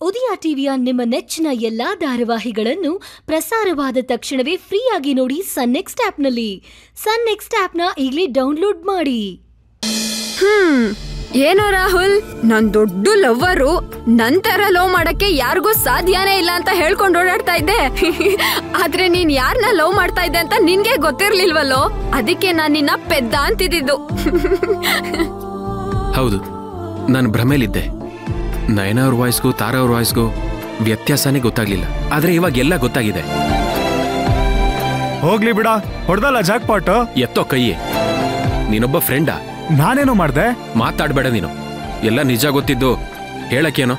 ಉದಯ ಟಿವಿಯ ನಿಮ್ಮ ನೆಚ್ಚಿನ ಎಲ್ಲಾ ಧಾರಾವಾಹಿಗಳನ್ನು ಪ್ರಸಾರವಾದ ತಕ್ಷಣವೇ ಫ್ರೀಯಾಗಿ ನೋಡಿ ಸನ್ ನೆಕ್ಸ್ಟ್ ಆಪ್ನಲ್ಲಿ. ಸನ್ ನೆಕ್ಸ್ಟ್ ಆಪ್ನ ಈಗಲೇ ಡೌನ್ಲೋಡ್ ಮಾಡಿ. ಹ್ಮ್ ಏನೋ ರಾಹುಲ್ ನನ್ ದೊಡ್ಡ ಲವ್ವರು. ನಂತರ ಲವ್ ಮಾಡಕ್ಕೆ ಯಾರಿಗೂ ಸಾಧ್ಯನೇ ಇಲ್ಲ ಅಂತ ಹೇಳ್ಕೊಂಡು ಓಡಾಡ್ತಾ ಇದ್ದೆ. ಆದ್ರೆ ನೀನ್ ಯಾರನ್ನ ಲವ್ ಮಾಡ್ತಾ ಇದ್ದೆ ಅಂತ ನಿನ್ಗೆ ಗೊತ್ತಿರ್ಲಿಲ್ವಲ್ಲೋ? ಅದಕ್ಕೆ ನಾನ್ ನಿನ್ನ ಪೆದ್ದ ಅಂತಿದ್ದು. ಹೌದು ನಾನು ಭ್ರಮೇಲಿದ್ದೆ ನಯನ ಅವ್ರ ವಾಯ್ಸ್ಗೂ ತಾರಾ ಅವ್ರ ವಾಯ್ಸ್ಗೂ ವ್ಯತ್ಯಾಸನೇ ಗೊತ್ತಾಗ್ಲಿಲ್ಲ. ಆದ್ರೆ ಇವಾಗ ಎಲ್ಲ ಗೊತ್ತಾಗಿದೆ. ಹೋಗ್ಲಿ ಬಿಡ ಹೊಡೆದಲ್ಲ ಜಾಕ್ ಪಾಟ್ ಎತ್ತೋ ಕೈಯೇ. ನೀನೊಬ್ಬ ಫ್ರೆಂಡಾ ನಾನೇನು ಮಾಡ್ದೆ? ಮಾತಾಡ್ಬೇಡ ನೀನು. ಎಲ್ಲ ನಿಜ ಗೊತ್ತಿದ್ದು ಹೇಳಕ್ಕೇನೋ?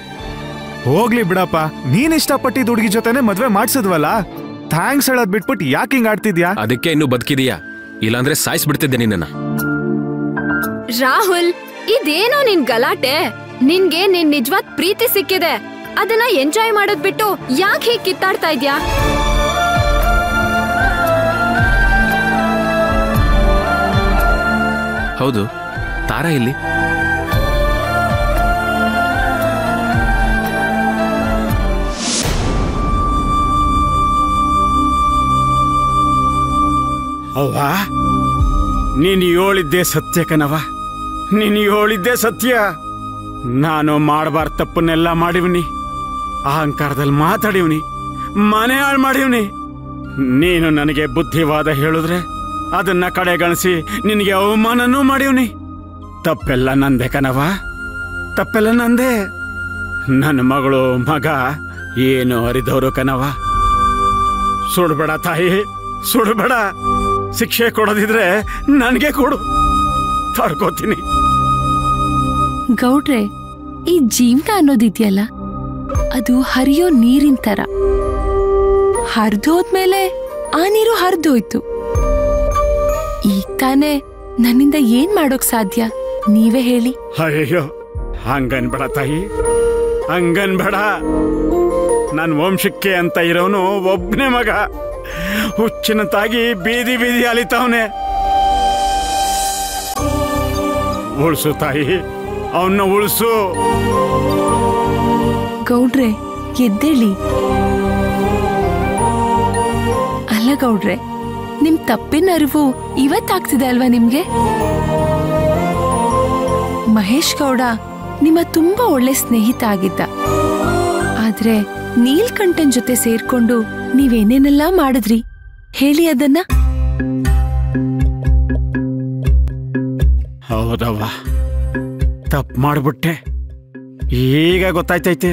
ಹೋಗ್ಲಿ ಬಿಡಪ್ಪ ನೀನ್ ಇಷ್ಟಪಟ್ಟಿದ್ದ ಹುಡುಗಿ ಜೊತೆನೆ ಮದ್ವೆ ಮಾಡ್ಸಿದ್ವಲ್ಲ? ಥ್ಯಾಂಕ್ಸ್ ಹೇಳೋದ್ ಬಿಟ್ಬಿಟ್ಟು ಯಾಕೆ ಹಿಂಗ್ ಆಡ್ತಿದ್ಯಾ? ಅದಕ್ಕೆ ಇನ್ನು ಬದುಕಿದೀಯಾ? ಇಲ್ಲಾಂದ್ರೆ ಸಾಯಿಸ್ಬಿಡ್ತಿದ್ದೆ ನಿನ್ನ ರಾಹುಲ್ ಇದೇನೋ ನಿನ್ ಗಲಾಟೆ? ನಿನ್ಗೆ ನಿನ್ ನಿಜವಾದ ಪ್ರೀತಿ ಸಿಕ್ಕಿದೆ. ಅದನ್ನ ಎಂಜಾಯ್ ಮಾಡೋದ್ ಬಿಟ್ಟು ಯಾಕೆ ಹೀಗೆ ಕಿತ್ತಾಡ್ತಾ ಇದ್ಯಾ? ಹೌದು ತಾರಾ ಇಲ್ಲಿ. ಅವ್ವ? ನೀನು ಹೇಳಿದ್ದೆ ಸತ್ಯ ಕಣವ ನೀನು ಹೇಳಿದ್ದೆ ಸತ್ಯ. ನಾನು ಮಾಡಬಾರ್ದ ತಪ್ಪನ್ನೆಲ್ಲ ಮಾಡಿವ್ನಿ. ಅಹಂಕಾರದಲ್ಲಿ ಮಾತಾಡಿವ್ನಿ. ಮನೆ ಹಾಳು ಮಾಡಿವ್ನಿ. ನೀನು ನನಗೆ ಬುದ್ಧಿವಾದ ಹೇಳಿದ್ರೆ ಅದನ್ನ ಕಡೆಗಣಿಸಿ ನಿನಗೆ ಅವಮಾನನೂ ಮಾಡಿವ್ನಿ. ತಪ್ಪೆಲ್ಲ ನಂದೆ ಕನವ ತಪ್ಪೆಲ್ಲ ನಂದೆ. ನನ್ನ ಮಗಳು ಮಗ ಏನು ಅರಿದವರು ಕನವ ಸುಡ್ಬೇಡ ತಾಯಿ, ಸುಡ್ಬೇಡ. ಶಿಕ್ಷೆ ಕೊಡೋದಿದ್ರೆ ನನಗೆ ಕೊಡು. ತಡ್ಕೋತೀನಿ ಗೌಡ್ರೆ, ಈ ಜೀವನ ಅನ್ನೋದಿದೆಯಲ್ಲ ಅದು ಹರಿಯೋ ನೀರಿನ ತರ ಹರಿದೋದ್ಮೇಲೆ ಆ ನೀರು ಹರಿದೋಯ್ತು. ಈಗ ತಾನೇ ನನ್ನಿಂದ ಏನ್ ಮಾಡೋಕ್ ಸಾಧ್ಯ? ನೀವೇ ಹೇಳಿ. ಅಯ್ಯೋ ಹಂಗನ್ಬೇಡ ತಾಯಿ. ಹಂಗನ್ಬೇಡ. ನನ್ನ ವಂಶಕ್ಕೆ ಅಂತ ಇರೋನು ಒಬ್ಬನೇ ಮಗ. ಹುಚ್ಚಿನ ತಾಗಿ ಬೀದಿ ಬೀದಿ ಅಲಿತಾವನೆ ಉಳ್ಸು ತಾಯಿ. ಅವನ್ನ ಉಳಿಸು. ಗೌಡ್ರೆ ಎದ್ದೇಳಿ. ಅಲ್ಲ ಗೌಡ್ರೆ ನಿಮ್ ತಪ್ಪಿನ ಅರಿವು ಇವತ್ತಾಗ್ತಿದೆ ಅಲ್ವಾ ನಿಮ್ಗೆ? ಮಹೇಶ್ ಗೌಡ ನಿಮ್ಮ ತುಂಬಾ ಒಳ್ಳೆ ಸ್ನೇಹಿತ ಆಗಿದ್ದ. ಆದ್ರೆ ನೀಲ್ಕಂಠನ್ ಜೊತೆ ಸೇರ್ಕೊಂಡು ನೀವೇನೇನೆಲ್ಲ ಮಾಡಿದ್ರಿ? ಹೇಳಿ ಅದನ್ನ. ಹೌದವ್ವ. ತಪ್ಪು ಮಾಡ್ಬಿಟ್ಟೆ. ಈಗ ಗೊತ್ತಾಯ್ತೈತೆ.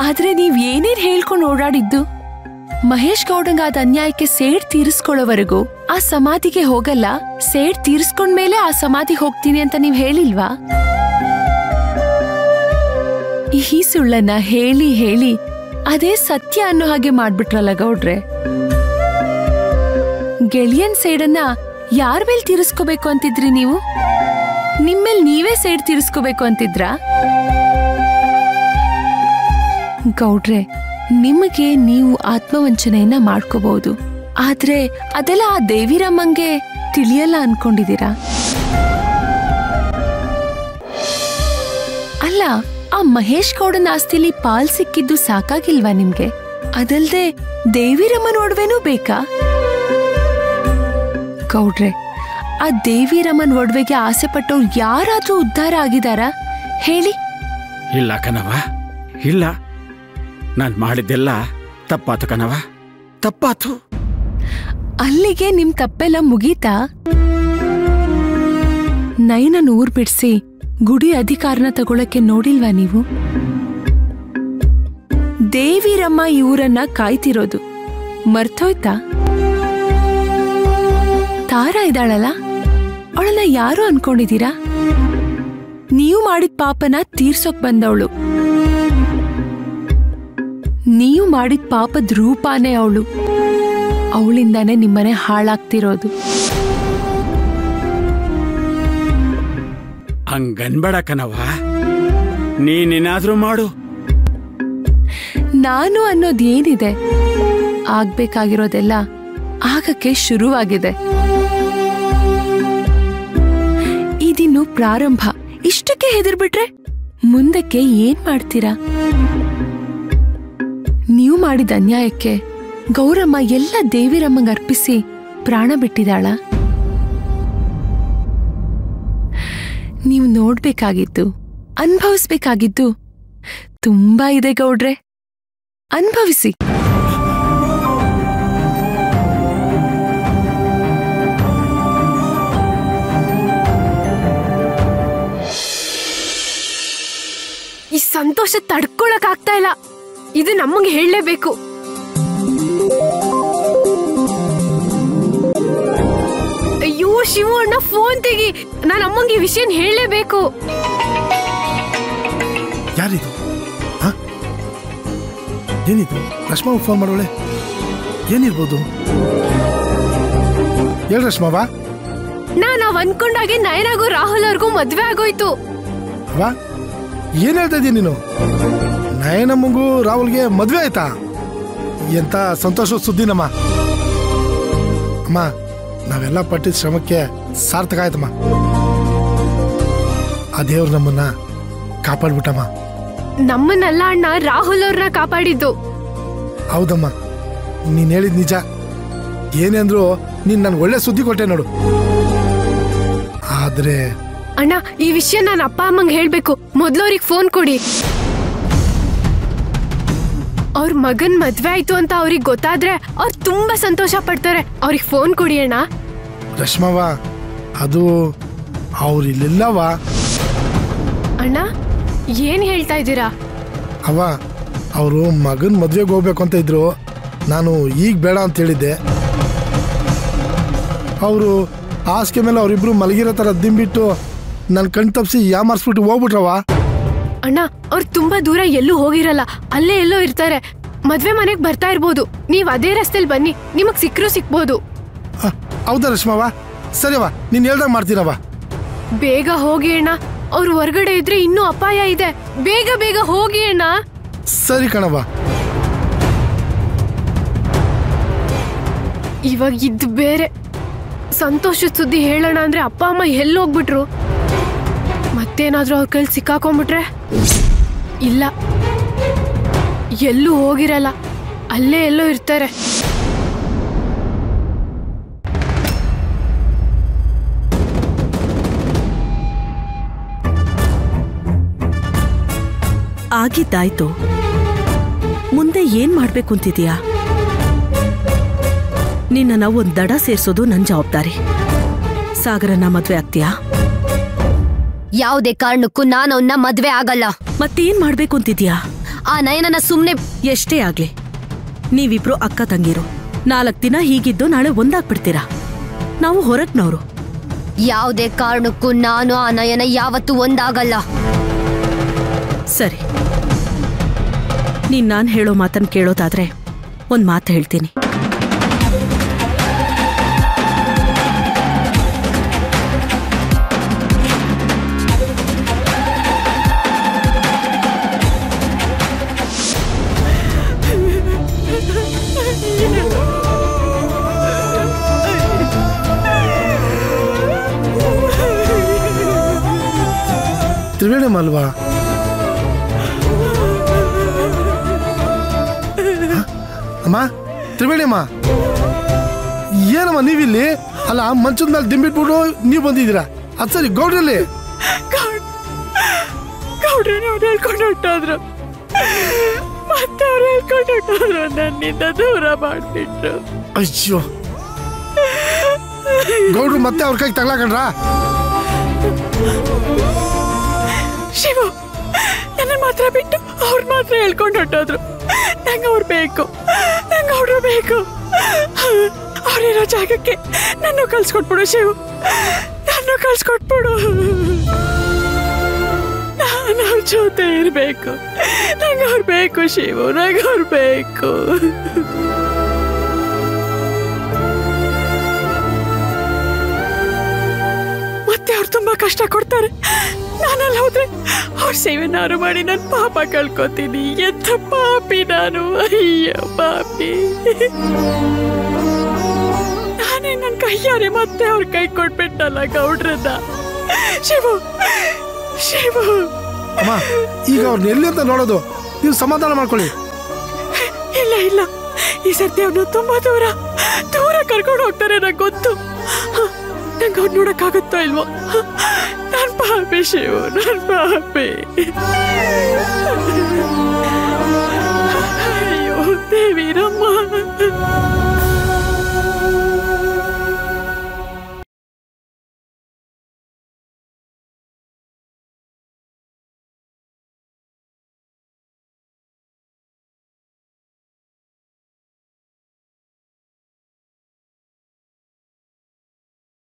ಆದ್ರೆ ನೀವ್ ಏನೇನ್ ಹೇಳ್ಕೊಂಡು ಓಡಾಡಿದ್ದು? ಮಹೇಶ್ ಗೌಡಂಗಾದ ಅನ್ಯಾಯಕ್ಕೆ ಸೇಡ್ ತೀರಿಸ್ಕೊಳ್ಳೋವರೆಗೂ ಆ ಸಮಾಧಿಗೆ ಹೋಗಲ್ಲ, ಸೇಡ್ ತೀರಿಸ್ಕೊಂಡ್ಮೇಲೆ ಆ ಸಮಾಧಿಗೆ ಹೋಗ್ತೀನಿ ಅಂತ ನೀವ್ ಹೇಳಿಲ್ವಾ? ಈ ಸುಳ್ಳನ್ನ ಹೇಳಿ ಹೇಳಿ ಅದೇ ಸತ್ಯ ಅನ್ನೋ ಹಾಗೆ ಮಾಡ್ಬಿಟ್ರಲ್ಲ ಗೌಡ್ರೆ. ಗೆಳೆಯನ್ ಸೇಡನ್ನ ಯಾರ್ ಮೇಲೆ ತೀರಿಸ್ಕೋಬೇಕು ಅಂತಿದ್ರಿ ನೀವು? ನಿಮ್ಮೇಲ್ ನೀವೇ ಸೇಡ್ ತೀರಿಸ್ಕೋಬೇಕು ಅಂತಿದ್ರಾ? ಗೌಡ್ರೆ, ನಿಮಗೆ ನೀವು ಆತ್ಮವಂಚನೆಯನ್ನ ಮಾಡ್ಕೋಬಹುದು ಆದ್ರೆ ಅದೆಲ್ಲ ಆ ದೇವಿರಮ್ಮಂಗೆ ತಿಳಿಯಲ್ಲ ಅನ್ಕೊಂಡಿದ್ದೀರಾ? ಅಲ್ಲ, ಆ ಮಹೇಶ್ ಗೌಡನ ಆಸ್ತಿಲಿ ಪಾಲ್ ಸಿಕ್ಕಿದ್ದು ಸಾಕಾಗಿಲ್ವಾ ನಿಮ್ಗೆ? ಅದಲ್ದೆ ದೇವಿರಮ್ಮನ ಒಡವೆನೂ ಬೇಕಾ? ಗೌಡ್ರೆ ಆ ದೇವಿರಮ್ಮನ್ ಒಡವೆಗೆ ಆಸೆ ಪಟ್ಟವ್ರು ಯಾರಾದ್ರೂ ಉದ್ಧಾರ ಆಗಿದಾರಾ? ಹೇಳಿ. ಇಲ್ಲ ಕಣವ. ಇಲ್ಲ. ನಾನು ಮಾಡಿದ್ದೆಲ್ಲ ತಪ್ಪಾತು ಕಣವ. ತಪ್ಪಾತು. ಅಲ್ಲಿಗೆ ನಿಮ್ ತಪ್ಪೆಲ್ಲ ಮುಗೀತಾ? ನೈನನ್ ಊರ್ ಬಿಡಿಸಿ ಗುಡಿ ಅಧಿಕಾರನ ತಗೊಳಕ್ಕೆ ನೋಡಿಲ್ವಾ ನೀವು? ದೇವಿರಮ್ಮ ಇವರನ್ನ ಊರನ್ನ ಕಾಯ್ತಿರೋದು. ಮರ್ತೋಯ್ತಾ? ತಾರ ಇದ್ದಾಳಲ್ಲ? ಅವಳನ್ನ ಯಾರು ಅನ್ಕೊಂಡಿದ್ದೀರಾ? ನೀವು ಮಾಡಿದ ಪಾಪನ ತೀರ್ಸೋಕ್ ಬಂದವಳು. ನೀವು ಮಾಡಿದ ಪಾಪದ ರೂಪಾನೇ ಅವಳು. ಅವಳಿಂದಾನೇ ನಿಮ್ಮನೆ ಹಾಳಾಗ್ತಿರೋದು. ಹಂಗನ್ಬೇಡ ಕಣವ ನೀನೇನಾದ್ರೂ ಮಾಡು. ನಾನು ಅನ್ನೋದೇನಿದೆ? ಆಗ್ಬೇಕಾಗಿರೋದೆಲ್ಲ ಆಗಕ್ಕೆ ಶುರುವಾಗಿದೆ. ಇದಿನ್ನು ಪ್ರಾರಂಭ. ಇಷ್ಟಕ್ಕೆ ಹೆದರ್ಬಿಟ್ರೆ ಮುಂದಕ್ಕೆ ಏನ್ ಮಾಡ್ತೀರಾ? ನೀವು ಮಾಡಿದ ಅನ್ಯಾಯಕ್ಕೆ ಗೌರಮ್ಮ ಎಲ್ಲ ದೇವಿರಮ್ಮಂಗ್ ಅರ್ಪಿಸಿ ಪ್ರಾಣ ಬಿಟ್ಟಿದಾಳ ನೀವು ನೋಡ್ಬೇಕಾಗಿದ್ದು, ಅನ್ಭವಿಸ್ಬೇಕಾಗಿದ್ದು ತುಂಬಾ ಇದೆ ಗೌಡ್ರೆ. ಅನ್ಭವಿಸಿ. ಸಂತೋಷ ತಡ್ಕೊಳಕ್ ಆಗ್ತಾ ಇಲ್ಲ. ಇದು ನಮಗೆ ಹೇಳಲೇಬೇಕು. ಅಯ್ಯೋ ಶಿವು ಅಣ್ಣ ಫೋನ್ ತೆಗಿ. ನಾನು ಅಮ್ಮಂಗೆ ಈ ವಿಷಯನ ಹೇಳಲೇಬೇಕು. ಯಾರಿದು? ಹ? ಏನಿದು? ರಶ್ಮಾ ಫೋನ್ ಮಾಡೋಳೆ? ಏನಿರ್ಬೋದು? ಹೇಳ ರಶ್ಮಾವ. ನಾ ನಾವ್ ಅನ್ಕೊಂಡಾಗೆ ನಯನಾಗೂ ರಾಹುಲ್ ಅವ್ರಿಗೂ ಮದ್ವೆ ಆಗೋಯ್ತು. ಅವ? ಏನ್ ಹೇಳ್ತಾ ಇದೀನಿ ನೀನು? ನಯನಮ್ಮಗೂ ರಾಹುಲ್ಗೆ ಮದ್ವೆ ಆಯ್ತಾ? ಎಂತ ಸಂತೋಷದ ಸುದ್ದಿನಮ್ಮ ಅಮ್ಮ ನಾವೆಲ್ಲ ಪಟ್ಟಿದ ಶ್ರಮಕ್ಕೆ ಸಾರ್ಥಕ ಆಯ್ತಮ್ಮ. ಆ ದೇವ್ರು ನಮ್ಮನ್ನ ಕಾಪಾಡ್ಬಿಟ್ಟಮ್ಮ. ನಮ್ಮನ್ನೆಲ್ಲ ಅಣ್ಣ ರಾಹುಲ್ ಅವ್ರನ್ನ ಕಾಪಾಡಿದ್ದು. ಹೌದಮ್ಮ ನೀನ್ ಹೇಳಿದ್ ನಿಜ. ಏನೇ ಅಂದ್ರು ನೀನ್ ನನ್ಗೆ ಒಳ್ಳೆ ಸುದ್ದಿ ಕೊಟ್ಟೆ ನೋಡು. ಆದ್ರೆ ಅಣ್ಣ ಈ ವಿಷಯ ನಾನು ಅಪ್ಪ ಅಮ್ಮಂಗೆ ಹೇಳ್ಬೇಕು. ಮೊದ್ಲು ಅವ್ರಿಗೆ ಫೋನ್ ಕೊಡಿ. ಅವ್ರ ಮಗನ್ ಮದ್ವೆ ಆಯ್ತು ಅಂತ ಅವ್ರಿಗೆ ಗೊತ್ತಾದ್ರೆ ಅವ್ರು ತುಂಬಾ ಸಂತೋಷ ಪಡ್ತಾರೆ. ಅವ್ರಿಗೆ ಫೋನ್ ಕೊಡಿ ಅಣ್ಣ. ರಶ್ಮವ್ವ ಅದು ಅವ್ರು ಇಲ್ಲಿಲ್ಲವ ಅಣ್ಣ ಏನ್ ಹೇಳ್ತಾ ಇದ್ದೀರಾ? ಅವ ಅವರು ಮಗನ್ ಮದ್ವೆಗೆ ಹೋಗ್ಬೇಕು ಅಂತ ಇದ್ರು. ನಾನು ಈಗ ಬೇಡ ಅಂತ ಹೇಳಿದ್ದೆ. ಅವರು ಹಾಸಿಗೆ ಮೇಲೆ ಅವರಿಬ್ರು ಮಲಗಿರೋ ಥರ ದಿಂಬಿಟ್ಟು ನನ್ನ ಕಣ್ ತಪ್ಪಿಸಿ ಯಾಮಾರ್ಸ್ಬಿಟ್ಟು ಹೋಗ್ಬಿಟ್ರವ ಅಣ್ಣ ಅವ್ರು ತುಂಬಾ ದೂರ ಎಲ್ಲೂ ಹೋಗಿರಲ್ಲ. ಅಲ್ಲೇ ಎಲ್ಲೋ ಇರ್ತಾರೆ. ಮದ್ವೆ ಮನೆಗ್ ಬರ್ತಾ ಇರ್ಬೋದು. ನೀವ್ ಅದೇ ರಸ್ತೆಲ್ ಬನ್ನಿ. ನಿಮಗ್ ಸಿಕ್ಕರು ಸಿಕ್ಬೋದು. ಹೌದಾ ರಶ್ಮಾವ ಸರಿವಾ ನೀನ್ ಹೇಳ್ದಾಗ ಮಾಡ್ತೀರವ ಬೇಗ ಹೋಗಿ ಅಣ್ಣ. ಅವ್ರು ಹೊರಗಡೆ ಇದ್ರೆ ಇನ್ನೂ ಅಪಾಯ ಇದೆ. ಬೇಗ ಬೇಗ ಹೋಗಿ ಅಣ್ಣ. ಸರಿ ಕಣವ ಇವಾಗ ಇದ್ ಬೇರೆ. ಸಂತೋಷದ ಸುದ್ದಿ ಹೇಳೋಣ ಅಂದ್ರೆ ಅಪ್ಪ ಅಮ್ಮ ಎಲ್ಲಿ ಹೋಗ್ಬಿಟ್ರು? ಮತ್ತೇನಾದ್ರೂ ಅವ್ರ ಕೈಲಿ ಸಿಕ್ಕಾಕೊಂಡ್ಬಿಟ್ರೆ? ಇಲ್ಲ. ಎಲ್ಲೂ ಹೋಗಿರಲ್ಲ. ಅಲ್ಲೇ ಎಲ್ಲೋ ಇರ್ತಾರೆ. ಆಗಿದ್ದಾಯ್ತು. ಮುಂದೆ ಏನ್ ಮಾಡ್ಬೇಕು ಅಂತಿದೀಯಾ ನಿನ್ನ ಒಂದ್ ದಡ ಸೇರ್ಸೋದು ನನ್ನ ಜವಾಬ್ದಾರಿ. ಸಾಗರನ ಮದ್ವೆ ಆಗ್ತೀಯಾ? ಯಾವುದೇ ಕಾರಣಕ್ಕೂ ನಾನು ಅವನ್ನ ಮದ್ವೆ ಆಗಲ್ಲ. ಮತ್ತೇನ್ ಮಾಡ್ಬೇಕು ಅಂತಿದ್ಯಾ? ಆ ನಯನನ ಸುಮ್ನೆ ಎಷ್ಟೇ ಆಗ್ಲಿ ನೀವಿಬ್ರು ಅಕ್ಕ ತಂಗಿರು. ನಾಲ್ಕ್ ದಿನ ಹೀಗಿದ್ದು ನಾಳೆ ಒಂದಾಗ್ಬಿಡ್ತೀರಾ? ನಾವು ಹೊರಗ್ನವ್ರು ಯಾವುದೇ ಕಾರಣಕ್ಕೂ ನಾನು ಆ ನಯನ ಯಾವತ್ತೂ ಒಂದಾಗಲ್ಲ. ಸರಿ. ನೀನ್ ನಾನ್ ಹೇಳೋ ಮಾತನ್ ಕೇಳೋದಾದ್ರೆ ಒಂದ್ ಮಾತು ಹೇಳ್ತೀನಿ. ತ್ರಿವೇಣಿ ಅಲ್ವಾ? ಅಮ್ಮ ತ್ರಿವೇಣಿ ಅಮ್ಮ. ಏನಮ್ಮ ನೀವಿಲ್ಲಿ? ಅಲ್ಲ ಮಂಚದ ಮೇಲೆ ದಿಂಬಿಟ್ಬಿಟ್ಟು ನೀವು ಬಂದಿದ್ದೀರಾ? ಅದು ಸರಿ ಗೌಡ್ರಲ್ಲಿ. ಗೌಡ್ರನ್ನ ಅವ್ರು ಹೇಳ್ಕೊಂಡು ಹೊಟ್ಟೋದ್ರು ಮತ್ತೆ ಅವ್ರು ಹೇಳ್ಕೊಂಡು ಹೊಟ್ಟೋದ್ರು ನನ್ನಿಂದ ದೂರ ಮಾಡ್ಬಿಟ್ರು. ಅಯ್ಯೋ. ಗೌಡ್ರು ಮತ್ತೆ ಅವ್ರ ಕೈಗೆ ತಗ್ಲಾಕಂಡ್ರಾ? ಶಿವು ನನ್ನ ಮಾತ್ರ ಬಿಟ್ಟು ಅವ್ರ ಮಾತ್ರ ಹೇಳ್ಕೊಂಡು ಹೊಟ್ಟೋದ್ರು ನಂಗೆ ಅವ್ರು ಬೇಕು, ನಂಗೆ ಅವರು ಬೇಕು. ಅವರಿರೋ ಜಾಗಕ್ಕೆ ನನ್ನ ಕಳ್ಸ್ಕೊಟ್ಬಿಡು ಶಿವು ನನ್ನ ಕಳ್ಸ್ಕೊಟ್ಬಿಡು. ನಾನು ಅವ್ರ ಜೊತೆ ಇರಬೇಕು, ನಂಗೆ ಅವ್ರು ಬೇಕು ಶಿವು, ನಂಗೆ ಅವ್ರು ಬೇಕು. ಮತ್ತೆ ಅವ್ರು ತುಂಬಾ ಕಷ್ಟ ಕೊಡ್ತಾರೆ. ನಾನಲ್ಲಿ ಹೋದ್ರೆ ಅವ್ರ ಸೇವೆನಾರು ಮಾಡಿ ನನ್ನ ಪಾಪ ಕಳ್ಕೊತೀನಿ. ಎಂಥ ಪಾಪಿ ನಾನು. ಅಯ್ಯ ಪಾಪಿ. ನಾನೇ ನನ್ನ ಕೈಯಾರೆ ಮತ್ತೆ ಅವ್ರ ಕೈ ಕೊಟ್ಬಿಟ್ಟಲ್ಲ ಗೌಡ್ರನ್ನ. ಶಿವು ಶಿವು. ಅಮ್ಮ ಈಗ ಅವ್ರನ್ನ ಎಲ್ಲಿ ಅಂತ ನೋಡೋದು? ನೀವು ಸಮಾಧಾನ ಮಾಡ್ಕೊಳ್ಳಿ. ಇಲ್ಲ ಇಲ್ಲ. ಈ ಸರ್ತಿ ಅವನು ತುಂಬಾ ದೂರ. ದೂರ ಕರ್ಕೊಂಡು ಹೋಗ್ತಾರೆ ನಂಗೆ ಗೊತ್ತು. ನಂಗೆ ಅವ್ನು ನೋಡಕ್ಕಾಗುತ್ತೋ ಇಲ್ವೋ? ನಾನ್ ಪಾಪಿ ಶಿವು ನಾನ್ ಪಾಪಿ. ಅಯ್ಯೋ ದೇವಿರಮ್ಮ.